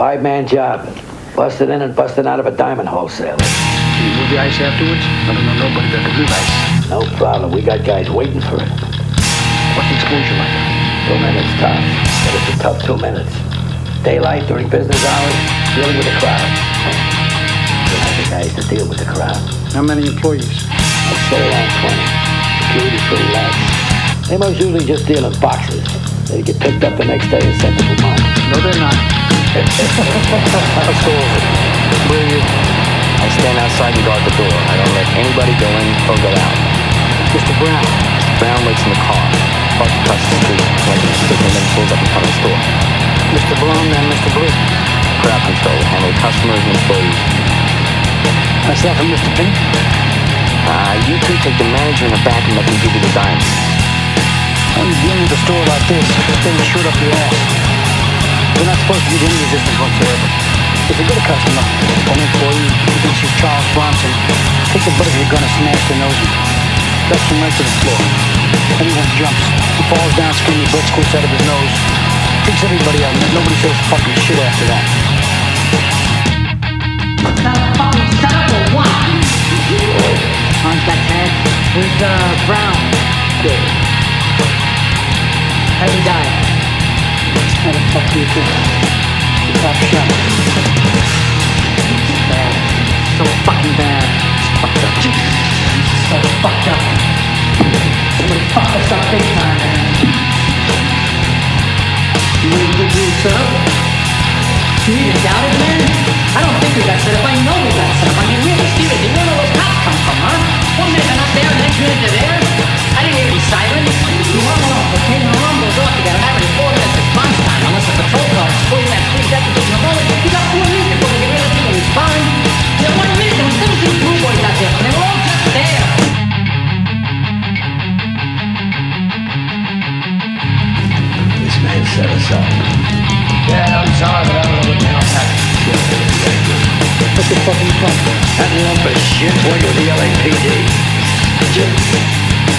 Five man job. Busted in and busted out of a diamond wholesaler. Can you move the ice afterwards? I don't know nobody that can move ice. No problem. We got guys waiting for it. What's the exposure like? Two minutes tough. But it's a tough two minutes. Daylight during business hours, dealing with the crowd. We have the guys to deal with the crowd. How many employees? I'd say around 20. Security's pretty lax. They most usually just deal in boxes. They get picked up the next day and sent to Vermont. No, they're not. Are you? I stand outside and guard the door. I don't let anybody go in or go out. Mr. Brown. Brown waits in the car. Parked across the street. Like he's sticking and pulls up in front of the store. Mr. Blonde and Mr. Blue. Crowd control. Handle customers and employees. Myself and Mr. Pink. Uh, you two take the manager in the back and let him give you the dimes. You're dealing with a store like this, things shoot up your ass. We're not supposed to give any resistance whatsoever. If you get a customer, an employee who thinks he's Charles Bronson, take the butt of your gun and smash their nose in. Dust him right to the floor. Anyone jumps, he falls down screaming blood squirts out of his nose. Takes everybody out, and nobody says fucking shit after that. Contact head. Where's uh, Brown? Good. How did he die? How the fuck do you think? The top shot. Bad. So fucking bad. Fucked up. So fucked up. Somebody fucked us up big time, man. You really dude, sir? You to doubt it, man? I don't think we got set up. I know we got set up. I mean, really, seriously, where do those cops come from, huh? One minute they're not there, the next minute they're there. I didn't hear any sirens. You run off, okay? Alarm goes off. You got an average four minutes response time, unless a patrol car is fully three seconds in the moment. You got four minutes before they get ready to respond. You got one minute, there was 17 blue boys out there, and they were all just there. This man set us up. Yeah, I'm sorry, but I don't the the fuck That lump of shit worked with the LAPD. Jim,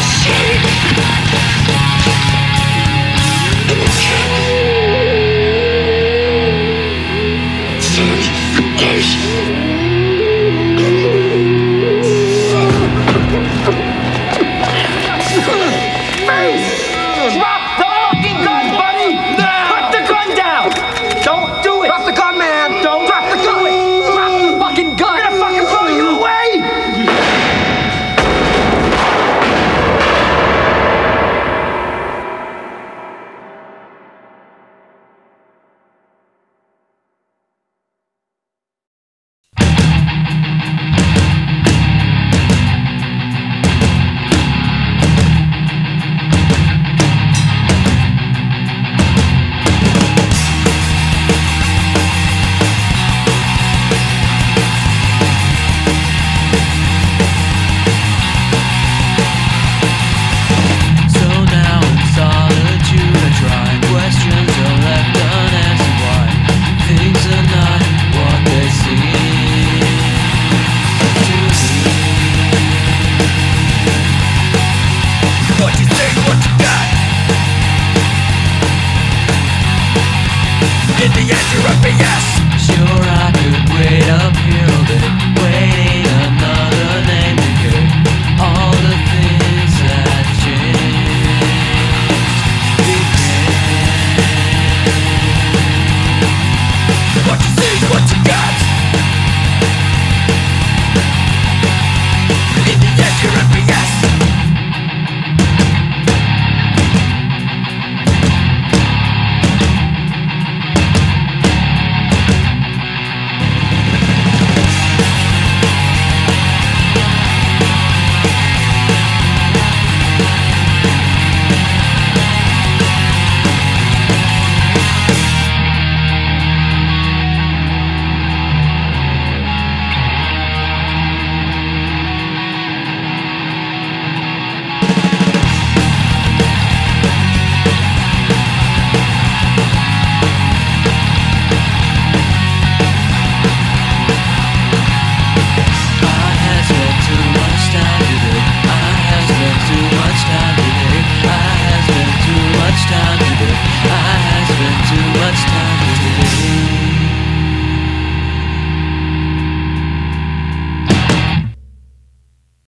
Shake!